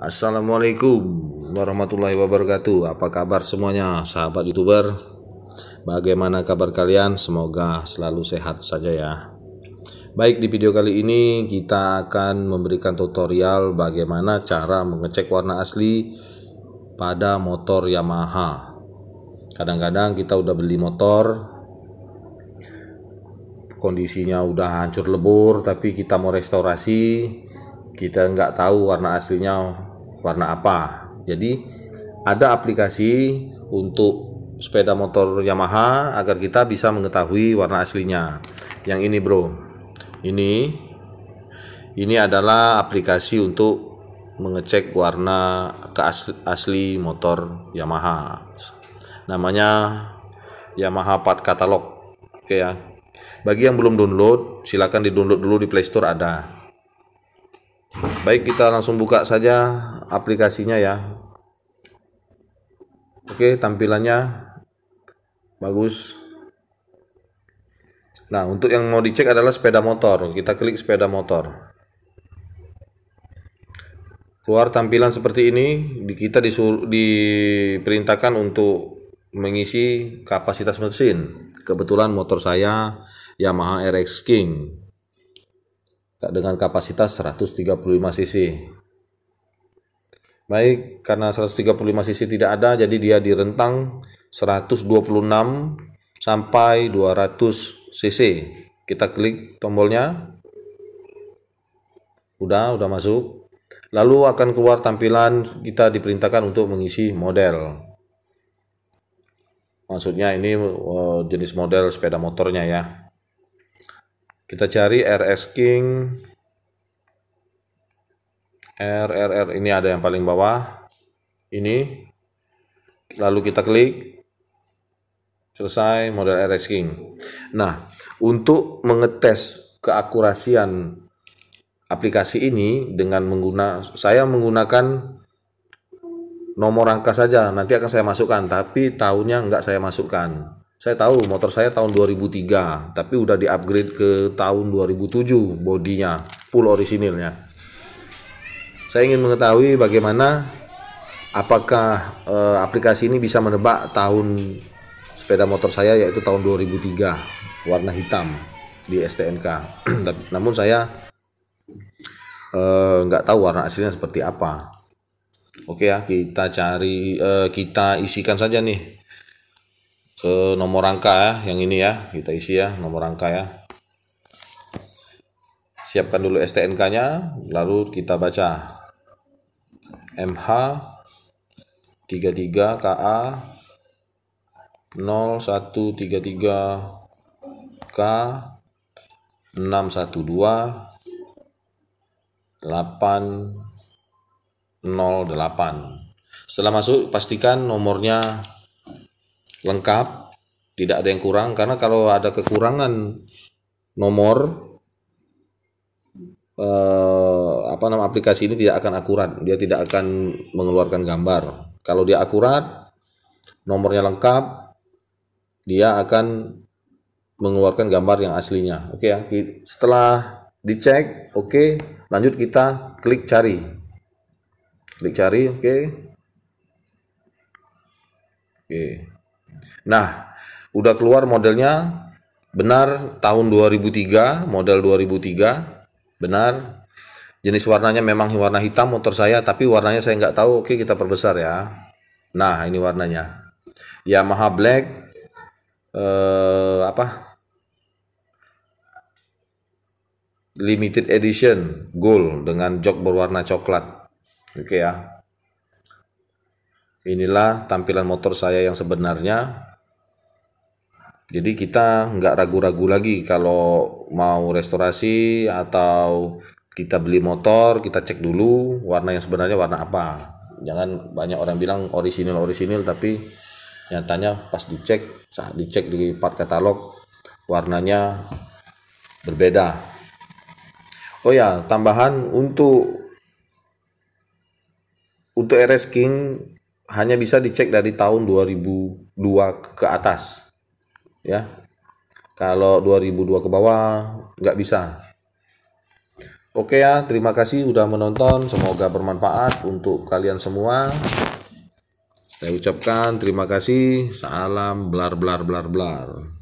Assalamualaikum warahmatullahi wabarakatuh. Apa kabar semuanya, sahabat youtuber? Bagaimana kabar kalian? Semoga selalu sehat saja ya. Baik, di video kali ini kita akan memberikan tutorial bagaimana cara mengecek warna asli pada motor Yamaha. Kadang-kadang kita udah beli motor, kondisinya udah hancur lebur, tapi kita mau restorasi, kita nggak tahu warna aslinya warna apa. Jadi ada aplikasi untuk sepeda motor Yamaha agar kita bisa mengetahui warna aslinya. Yang ini bro, ini ini adalah aplikasi untuk mengecek warna ke asli, motor Yamaha. Namanya Yamaha Part Catalog. Oke ya. Bagi yang belum download silahkan di download dulu di Playstore ada baik kita langsung buka saja aplikasinya ya oke tampilannya bagus Nah, untuk yang mau dicek adalah sepeda motor. Kita klik sepeda motor. Keluar tampilan seperti ini, kita disur, diperintahkan untuk mengisi kapasitas mesin. Kebetulan motor saya Yamaha RX King dengan kapasitas 135 cc. Baik, karena 135 cc tidak ada, jadi dia di rentang 126 sampai 200 cc. Kita klik tombolnya. Udah udah masuk. Lalu akan keluar tampilan kita diperintahkan untuk mengisi model. Maksudnya ini uh, jenis model sepeda motornya ya kita cari RS King. RRR ini ada yang paling bawah. Ini. Lalu kita klik. Selesai model RX King. Nah, untuk mengetes keakurasian aplikasi ini dengan mengguna saya menggunakan nomor rangka saja. Nanti akan saya masukkan tapi tahunnya enggak saya masukkan saya tahu motor saya tahun 2003 tapi udah di upgrade ke tahun 2007 bodinya full orisinilnya. Saya ingin mengetahui bagaimana apakah e, aplikasi ini bisa menebak tahun sepeda motor saya yaitu tahun 2003 warna hitam di STNK namun saya eh, nggak tahu warna aslinya seperti apa. Oke ya kita cari eh, kita isikan saja nih ke nomor rangka ya yang ini ya kita isi ya nomor rangka ya. Siapkan dulu STNK nya lalu kita baca. MH 33 KA 0133 K 612 808 setelah masuk pastikan nomornya lengkap tidak ada yang kurang karena kalau ada kekurangan nomor eh, apa nama aplikasi ini tidak akan akurat dia tidak akan mengeluarkan gambar kalau dia akurat nomornya lengkap dia akan mengeluarkan gambar yang aslinya. Oke ya, setelah dicek, oke, lanjut kita klik cari. Klik cari, oke. Oke. Nah, udah keluar modelnya benar tahun 2003, model 2003, benar. Jenis warnanya memang warna hitam motor saya, tapi warnanya saya nggak tahu. Oke, kita perbesar ya. Nah, ini warnanya. Yamaha Black eh, apa limited edition gold dengan jok berwarna coklat oke ya inilah tampilan motor saya yang sebenarnya. Jadi kita nggak ragu-ragu lagi kalau mau restorasi atau kita beli motor kita cek dulu warna yang sebenarnya warna apa. Jangan banyak orang bilang orisinil orisinil tapi nyatanya pas dicek saat dicek di part katalog warnanya berbeda. Oh ya tambahan untuk untuk RS King hanya bisa dicek dari tahun 2002 ke atas ya kalau 2002 ke bawah nggak bisa Oke ya, terima kasih udah menonton. Semoga bermanfaat untuk kalian semua. Saya ucapkan terima kasih. Salam blar blar blar blar.